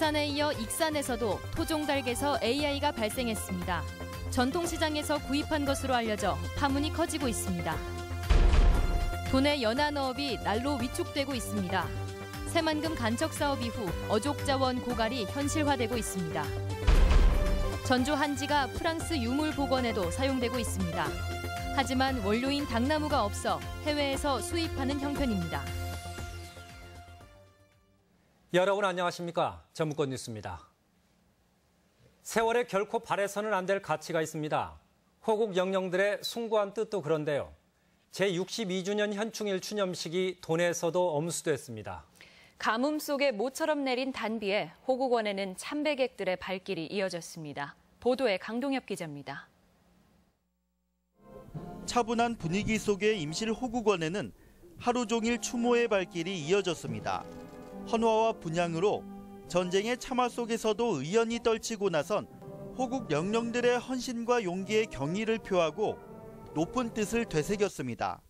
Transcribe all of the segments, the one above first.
군산에 이어 익산에서도 토종닭에서 AI가 발생했습니다. 전통시장에서 구입한 것으로 알려져 파문이 커지고 있습니다. 도내 연안어업이 날로 위축되고 있습니다. 새만금 간척 사업 이후 어족 자원 고갈이 현실화되고 있습니다. 전주 한지가 프랑스 유물 복원에도 사용되고 있습니다. 하지만 원료인 당나무가 없어 해외에서 수입하는 형편입니다. 여러분 안녕하십니까? 전문권 뉴스입니다. 세월에 결코 발해서는 안 될 가치가 있습니다. 호국 영령들의 숭고한 뜻도 그런데요. 제62주년 현충일 추념식이 돈에서도 엄수됐습니다. 가뭄 속에 모처럼 내린 단비에 호국원에는 참배객들의 발길이 이어졌습니다. 보도에 강동엽 기자입니다. 차분한 분위기 속의 임실 호국원에는 하루 종일 추모의 발길이 이어졌습니다. 헌화와 분향으로 전쟁의 참화 속에서도 의연히 떨치고 나선 호국 영령들의 헌신과 용기의 경의를 표하고 높은 뜻을 되새겼습니다.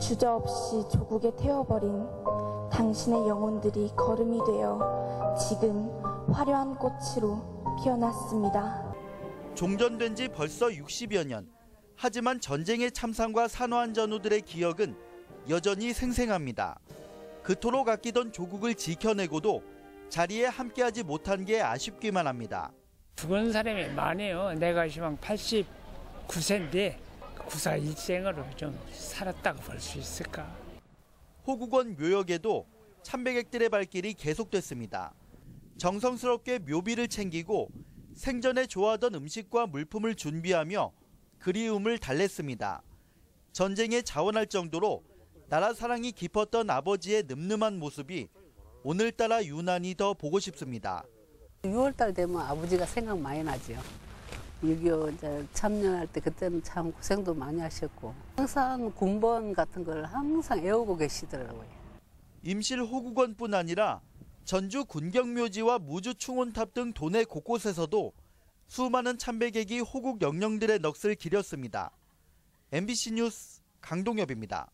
주저 없이 조국에 태워버린 당신의 영혼들이 걸음이 되어 지금 화려한 꽃으로 피어났습니다. 종전된 지 벌써 60여 년. 하지만 전쟁의 참상과 산화한 전우들의 기억은 여전히 생생합니다. 그토록 아끼던 조국을 지켜내고도 자리에 함께하지 못한 게 아쉽기만 합니다. 죽은 사람이 많아요. 내가 지금 89세인데 구사 일생으로 좀 살았다고 볼 수 있을까? 호국원 묘역에도 참배객들의 발길이 계속됐습니다. 정성스럽게 묘비를 챙기고 생전에 좋아하던 음식과 물품을 준비하며 그리움을 달랬습니다. 전쟁에 자원할 정도로 나라 사랑이 깊었던 아버지의 늠름한 모습이 오늘따라 유난히 더 보고 싶습니다. 6월달 되면 아버지가 생각 많이 나죠. 6.25 이제 참여할 때 그때는 참 고생도 많이 하셨고 항상 군번 같은 걸 항상 애우고 계시더라고요. 임실 호국원뿐 아니라 전주 군경묘지와 무주 충원탑 등 도내 곳곳에서도 수많은 참배객이 호국 영령들의 넋을 기렸습니다. MBC 뉴스 강동엽입니다.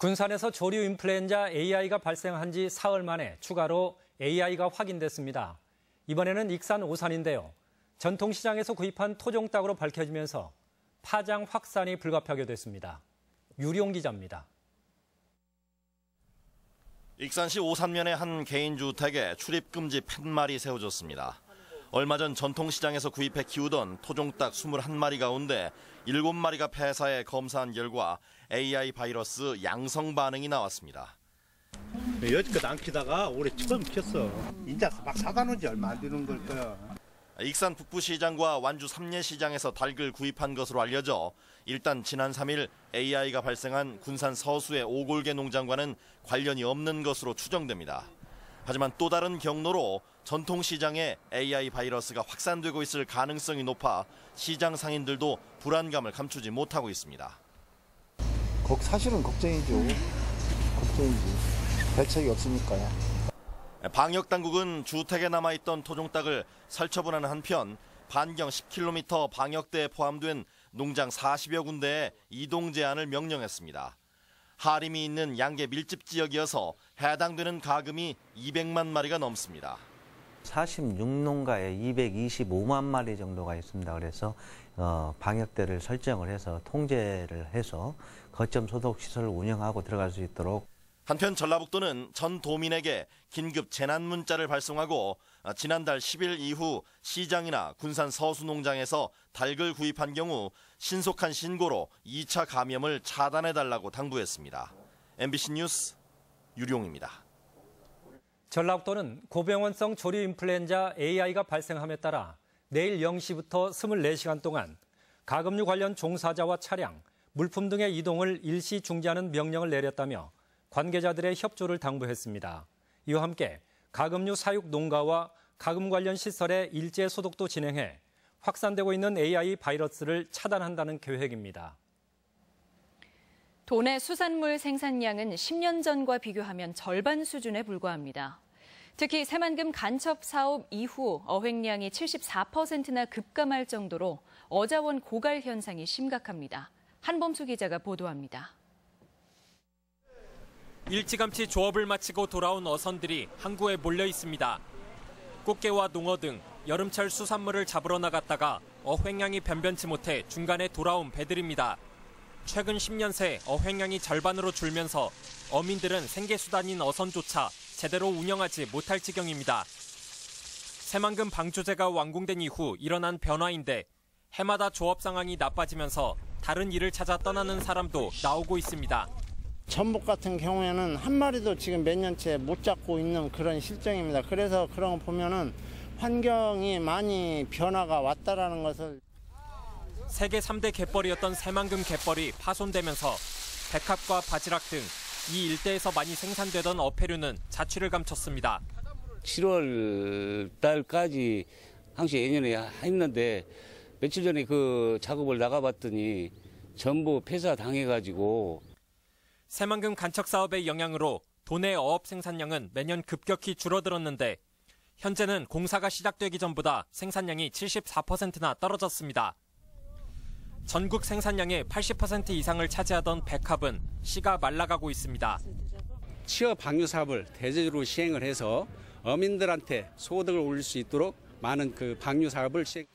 군산에서 조류 인플루엔자 AI가 발생한 지 사흘 만에 추가로 AI가 확인됐습니다. 이번에는 익산 오산인데요. 전통시장에서 구입한 토종 닭으로 밝혀지면서 파장 확산이 불가피하게 됐습니다. 유룡 기자입니다. 익산시 오산면의 한 개인주택에 출입금지 팻말이 세워졌습니다. 얼마 전 전통시장에서 구입해 키우던 토종닭 21마리 가운데 7마리가 폐사해 검사한 결과 AI 바이러스 양성 반응이 나왔습니다. 여지껏 안 키다가 올해 처음 켰어. 이제 막 사다 놓은 지 얼마 안 되는 걸 거야. 익산 북부시장과 완주 삼례시장에서 닭을 구입한 것으로 알려져 일단 지난 3일 AI가 발생한 군산 서수의 오골계 농장과는 관련이 없는 것으로 추정됩니다. 하지만 또 다른 경로로 전통시장에 AI 바이러스가 확산되고 있을 가능성이 높아 시장 상인들도 불안감을 감추지 못하고 있습니다. 사실은 걱정이죠. 걱정이지. 대책이 없으니까요. 방역 당국은 주택에 남아 있던 토종닭을 살처분하는 한편 반경 10km 방역대에 포함된 농장 40여 군데에 이동 제한을 명령했습니다. 하림이 있는 양계 밀집 지역이어서 해당되는 가금이 200만 마리가 넘습니다. 46농가에 225만 마리 정도가 있습니다. 그래서 어, 방역대를 설정을 해서 통제를 해서 거점 소독 시설을 운영하고 들어갈 수 있도록 한편 전라북도는 전 도민에게 긴급 재난 문자를 발송하고 지난달 10일 이후 시장이나 군산 서수 농장에서 닭을 구입한 경우 신속한 신고로 2차 감염을 차단해 달라고 당부했습니다. MBC 뉴스 유룡입니다. 전라북도는 고병원성 조류 인플루엔자 AI가 발생함에 따라 내일 0시부터 24시간 동안 가금류 관련 종사자와 차량, 물품 등의 이동을 일시 중지하는 명령을 내렸다며 관계자들의 협조를 당부했습니다. 이와 함께 가금류 사육 농가와 가금 관련 시설의 일제 소독도 진행해 확산되고 있는 AI 바이러스를 차단한다는 계획입니다. 도내 수산물 생산량은 10년 전과 비교하면 절반 수준에 불과합니다. 특히 새만금 간첩 사업 이후 어획량이 74%나 급감할 정도로 어자원 고갈 현상이 심각합니다. 한범수 기자가 보도합니다. 일찌감치 조업을 마치고 돌아온 어선들이 항구에 몰려 있습니다. 꽃게와 농어 등 여름철 수산물을 잡으러 나갔다가 어획량이 변변치 못해 중간에 돌아온 배들입니다. 최근 10년 새 어획량이 절반으로 줄면서 어민들은 생계수단인 어선조차 제대로 운영하지 못할 지경입니다. 새만금 방조제가 완공된 이후 일어난 변화인데 해마다 조업 상황이 나빠지면서 다른 일을 찾아 떠나는 사람도 나오고 있습니다. 전복 같은 경우에는 한 마리도 지금 몇 년째 못 잡고 있는 그런 실정입니다. 그래서 그런 거 보면은 환경이 많이 변화가 왔다라는 것을 세계 3대 갯벌이었던 새만금 갯벌이 파손되면서 백합과 바지락 등 이 일대에서 많이 생산되던 어패류는 자취를 감췄습니다. 7월 달까지 항시 예년에 했는데 며칠 전에 그 작업을 나가봤더니 전부 폐사 당해가지고 새만금 간척 사업의 영향으로 도내 어업 생산량은 매년 급격히 줄어들었는데 현재는 공사가 시작되기 전보다 생산량이 74%나 떨어졌습니다. 전국 생산량의 80% 이상을 차지하던 백합은 씨가 말라가고 있습니다. 취업 방류 사업을 대대적으로 시행을 해서 어민들한테 소득을 올릴 수 있도록 많은 그 방류 사업을 시행.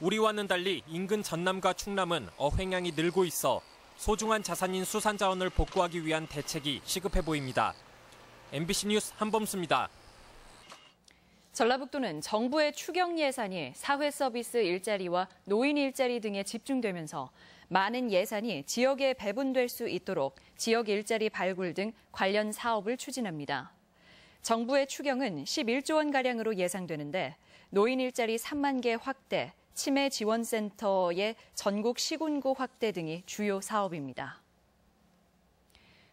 우리와는 달리 인근 전남과 충남은 어획량이 늘고 있어 소중한 자산인 수산 자원을 복구하기 위한 대책이 시급해 보입니다. MBC 뉴스 한범수입니다. 전라북도는 정부의 추경 예산이 사회 서비스 일자리와 노인 일자리 등에 집중되면서 많은 예산이 지역에 배분될 수 있도록 지역 일자리 발굴 등 관련 사업을 추진합니다. 정부의 추경은 11조 원가량으로 예상되는데 노인 일자리 3만 개 확대, 치매 지원센터의 전국 시군구 확대 등이 주요 사업입니다.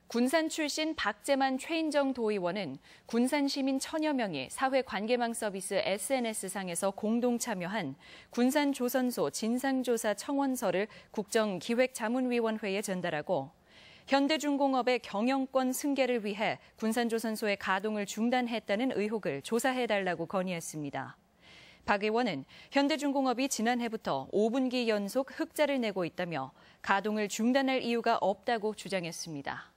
군산 출신 박재만 최인정 도의원은 군산 시민 천여 명이 사회 관계망 서비스 SNS상에서 공동 참여한 군산 조선소 진상조사 청원서를 국정기획자문위원회에 전달하고 현대중공업의 경영권 승계를 위해 군산조선소의 가동을 중단했다는 의혹을 조사해달라고 건의했습니다. 박 의원은 현대중공업이 지난해부터 5분기 연속 흑자를 내고 있다며 가동을 중단할 이유가 없다고 주장했습니다.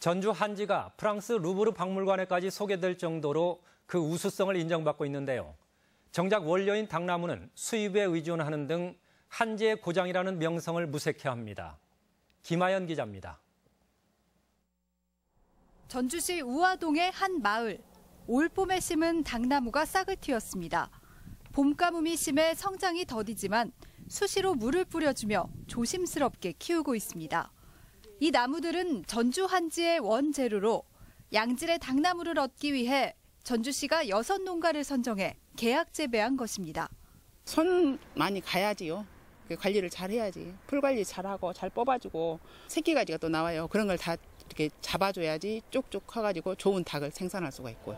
전주 한지가 프랑스 루브르 박물관에까지 소개될 정도로 그 우수성을 인정받고 있는데요. 정작 원료인 당나무는 수입에 의존하는 등 한지의 고장이라는 명성을 무색해 합니다. 김하연 기자입니다. 전주시 우화동의 한 마을. 올 봄에 심은 당나무가 싹을 틔웠습니다. 봄 가뭄이 심해 성장이 더디지만 수시로 물을 뿌려주며 조심스럽게 키우고 있습니다. 이 나무들은 전주 한지의 원재료로 양질의 당나무를 얻기 위해 전주시가 여섯 농가를 선정해 계약 재배한 것입니다. 손 많이 가야지요. 그 관리를 잘 해야지. 풀 관리 잘하고 잘 뽑아주고 새끼 가지가 또 나와요. 그런 걸 다 이렇게 잡아줘야지 쪽쪽 커가지고 좋은 닭을 생산할 수가 있고요.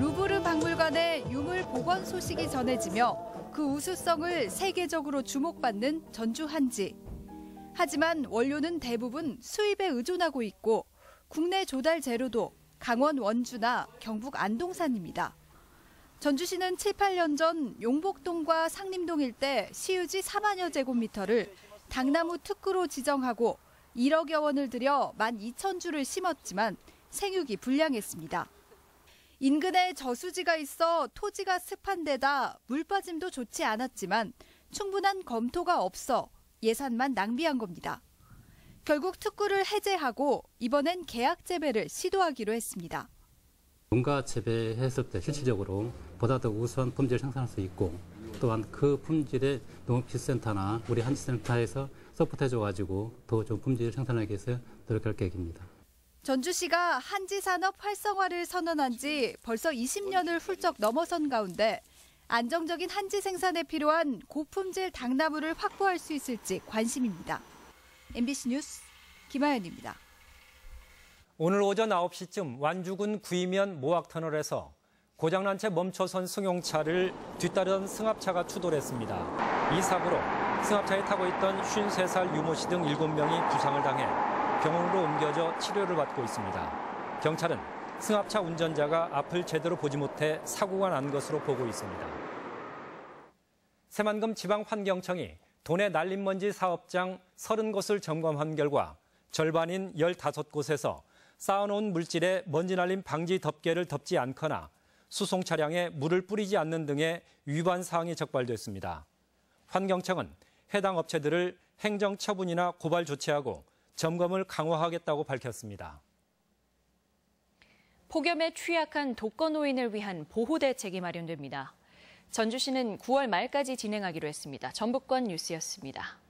루브르 박물관의 유물 복원 소식이 전해지며 그 우수성을 세계적으로 주목받는 전주 한지. 하지만 원료는 대부분 수입에 의존하고 있고 국내 조달 재료도 강원 원주나 경북 안동산입니다. 전주시는 7, 8년 전 용복동과 상림동 일대 시유지 4만여 제곱미터를 당나무 특구로 지정하고 1억여 원을 들여 12,000주를 심었지만 생육이 불량했습니다. 인근에 저수지가 있어 토지가 습한 데다 물 빠짐도 좋지 않았지만 충분한 검토가 없어 예산만 낭비한 겁니다. 결국 특구를 해제하고 이번엔 계약 재배를 시도하기로 했습니다. 농가 재배했을 때 실질적으로 보다 더 우수한 품질을 생산할 수 있고 또한 그 품질의 농업기술센터나 우리 한지센터에서 서포트해줘가지고 더 좋은 품질을 생산하기 위해서 노력할 계획입니다. 전주시가 한지산업 활성화를 선언한 지 벌써 20년을 훌쩍 넘어선 가운데 안정적인 한지 생산에 필요한 고품질 당나무를 확보할 수 있을지 관심입니다. MBC 뉴스 김하연입니다. 오늘 오전 9시쯤 완주군 구이면 모악터널에서 고장난 채 멈춰선 승용차를 뒤따르던 승합차가 추돌했습니다. 이 사고로 승합차에 타고 있던 53살 유모 씨 등 7명이 부상을 당해 병원으로 옮겨져 치료를 받고 있습니다. 경찰은 승합차 운전자가 앞을 제대로 보지 못해 사고가 난 것으로 보고 있습니다. 새만금 지방환경청이 도내 날림먼지 사업장 30곳을 점검한 결과 절반인 15곳에서 쌓아놓은 물질에 먼지 날림 방지 덮개를 덮지 않거나 수송 차량에 물을 뿌리지 않는 등의 위반 사항이 적발됐습니다. 환경청은 해당 업체들을 행정 처분이나 고발 조치하고 점검을 강화하겠다고 밝혔습니다. 폭염에 취약한 독거노인을 위한 보호 대책이 마련됩니다. 전주시는 9월 말까지 진행하기로 했습니다. 전북권 뉴스였습니다.